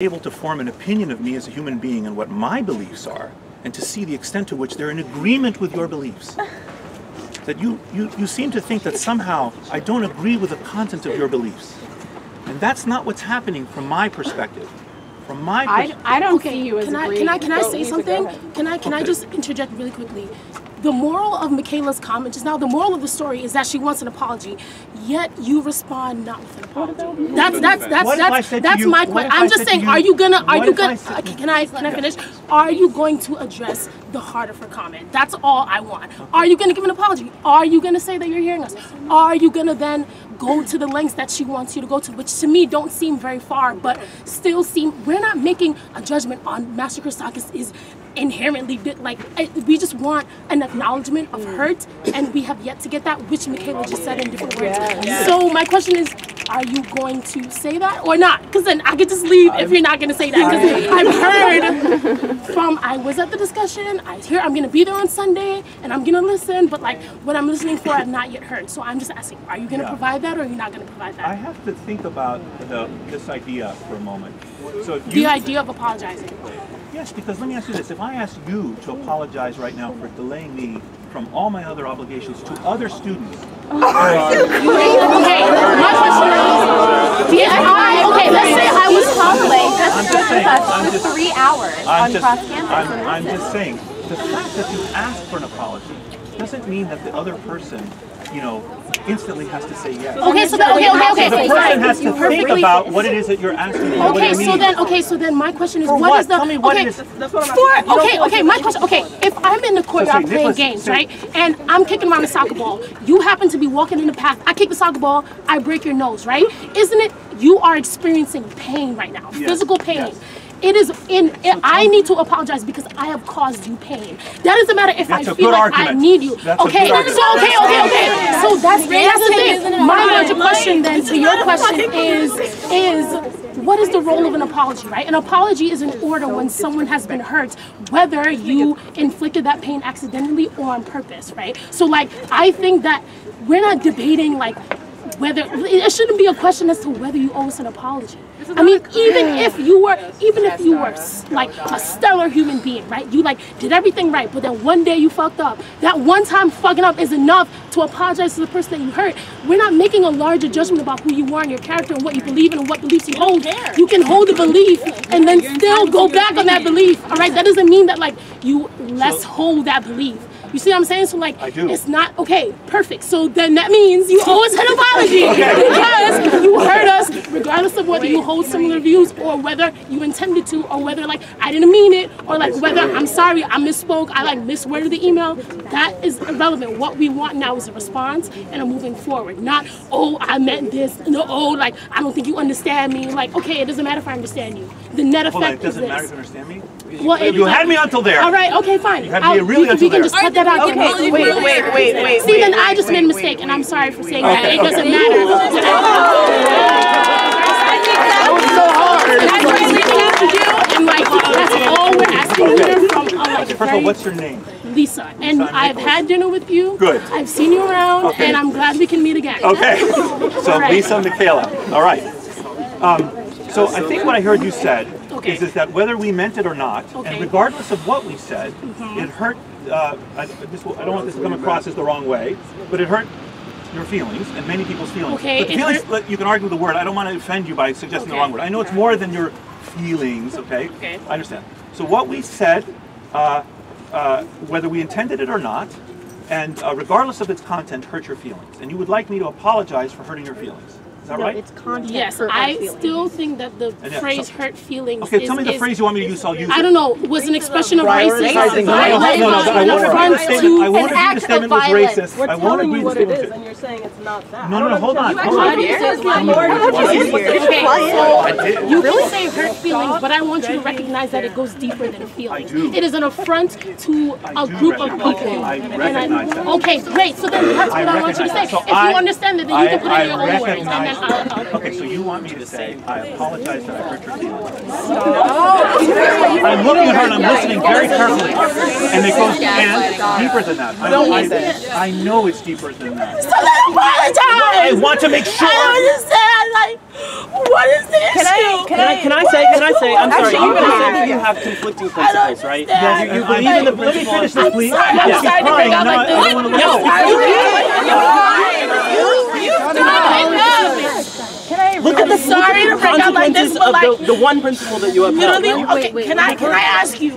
able to form an opinion of me as a human being and what my beliefs are, and to see the extent to which they're in agreement with your beliefs. That you, you, you seem to think that somehow I don't agree with the content of your beliefs. And that's not what's happening from my perspective. From my I, perspective. I don't Okay, see you as can I can I can I say something? Can I can I just interject really quickly? The moral of Michaela's comment just now, the moral of the story is that she wants an apology, yet you respond not with an apology. That's that's that's What that's that's my question. I I'm just saying, you- are you gonna are you gonna said- uh, okay, can I can I finish? Are you going to address the heart of her comment? That's all I want. Are you gonna give an apology? Are you gonna say that you're hearing us? Are you gonna then go to the lengths that she wants you to go to, which to me don't seem very far, but still seem we're not making a judgment on Master Christakis is inherently di- like we just want an acknowledgement of mm. hurt and we have yet to get that which Michaela just said in different words. So my question is are you going to say that or not? Because then I could just leave if you're not going to say that because I've heard from I was at the discussion I hear I'm going to be there on Sunday and I'm going to listen but like what I'm listening for I've not yet heard. So I'm just asking are you going to Yeah. provide that or are you not going to provide that? I have to think about the, this idea for a moment. So you, the idea of apologizing Yes, because let me ask you this. If I ask you to apologize right now for delaying me from all my other obligations to other students, oh, okay my question is if I okay let's say I was Like, I'm that's just saying, us for just- three hours I'm on just, cross campus. I'm, I'm just saying, the fact that you ask for an apology doesn't mean that the other person, you know, instantly has to say yes. okay so then okay okay okay The okay person has to think about what it is that you're asking what Okay, so means. then, okay, so then my question is, what what? is the Tell me what okay? it is. For okay, okay, my question. Okay, if I'm in the courtyard so playing games, so- right, and I'm kicking around a soccer ball, you happen to be walking in the path. I kick the soccer ball, I break your nose, right? Isn't it? You are experiencing pain right now, Yes, physical pain. yes. It is in. I need to apologize because I have caused you pain. That doesn't matter if That's I a feel good like I need you. That's okay, so okay, okay, okay. So that's that's the thing. My larger question then to your question is is what is the role of an apology, right? An apology is an order when someone has been hurt, whether you inflicted that pain accidentally or on purpose, right? So like I think that we're not debating like whether it shouldn't be a question as to whether you owe us an apology. I mean, even if you were, even if you were like a stellar human being, right? You like did everything right, but then one day you fucked up. That one time fucking up is enough to apologize to the person that you hurt. We're not making a larger judgment about who you are and your character and what you believe in and what beliefs you hold. You can hold a belief and then still go back on that belief. All right, that doesn't mean that like you less hold that belief. You see what I'm saying? So like, I do. it's not okay. Perfect. So then that means you owe us an apology because you hurt us, regardless of whether you hold similar views or whether you intended to, or whether like I didn't mean it, or like whether I'm sorry I misspoke, I like misworded the email. That is irrelevant. What we want now is a response and a moving forward. Not oh I meant this. No oh like I don't think you understand me. Like okay, it doesn't matter if I understand you. The net Hold on, effect it is doesn't matter if you understand me. Well, it- You had me until there. All right. Okay. Fine. You had me I'll- really we, can- until we can there. just cut that out. Okay, wait, wait, wait, wait. See, then I just wait, made a wait, mistake, and I'm sorry for saying Okay, that. It okay. doesn't matter. That's what we have to do, and like that's all we're asking here from uh, like First of all, what's your name? Lisa. And Lisa I've Nicholas. had dinner with you. Good. I've seen you around, Okay. and I'm glad we can meet again. Okay. So All right. Lisa Michaela. All right. Um, so I think what I heard you said Okay. is, is that whether we meant it or not, Okay. And regardless of what we said, it hurt. Uh, I, this, I don't want this to come across as the wrong way, but it hurt your feelings and many people's feelings. Okay, But feelings, you can argue the word. I don't want to offend you by suggesting the wrong word. I know it's more than your feelings. Okay. Okay. I understand. So what we said, uh, uh, whether we intended it or not, and uh, regardless of its content, hurt your feelings, and you would like me to apologize for hurting your feelings. Is that right? It's content. Yes, hurt I feelings. still think that the yeah, phrase so- "hurt feelings." Is. Okay, is, tell me the is- phrase you want me to use. I'll use I don't know, It was an expression of racism. Prioritizing No, no, no, no, no, I an won't agree affront the statement. to- I won't an agree act the of statement was violence. racist. We're I won't telling agree you the what it statement is, was and you're saying it's not that. No, no, no, hold on. Hold on. Okay, so you can say hurt feelings, but I want you to recognize that it goes deeper than feelings. I do. It is an affront to I a do group of people. that. I And recognize. Okay, great. So then that's what I, want you to say. So if I- you understand it, then you can put it in your I own words, and then recognize- I'll. I'll Okay, so you want me to say, I apologize that I hurt your feelings. I'm looking at her and I'm listening very carefully. And it goes, and deeper than that. I, I, I know it's deeper than that. So then apologize. I want to make sure. I don't understand. Like, what is the Can I, issue? can Can I, I, can I say, can I say, I'm sorry, you're gonna say that you have conflicting I principles, right? understand. You, you believe in the Let me principle. finish this, please. sorry, I'm sorry to bring out and now like I- I this. don't want No, listen. Look at the sorry to bring out like this, but like, the, the one principle that you have. literally, right? okay, can I, can I ask you,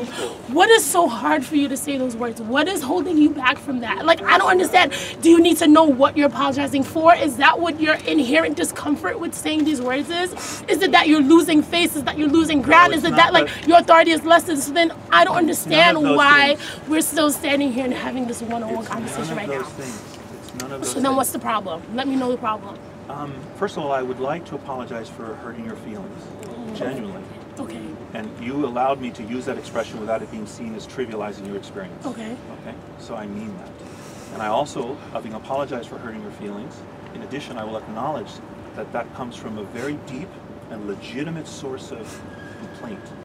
what is so hard for you to say those words? What is holding you back from that? Like, I don't understand. Do you need to know what you're apologizing for? Is that what your inherent discomfort with saying these words is? Is it that you're losing face? Is that you're losing ground? No, is it that like your authority is lessened? So then I don't understand why things. we're still standing here and having this one-on-one It's conversation none right of now. those things. It's none of those So then what's the problem? Let me know the problem. Um, first of all, I would like to apologize for hurting your feelings, genuinely. Okay. And you allowed me to use that expression without it being seen as trivializing your experience. Okay. Okay? So I mean that. And I also, having apologized for hurting your feelings, in addition, I will acknowledge that that comes from a very deep and legitimate source of complaint.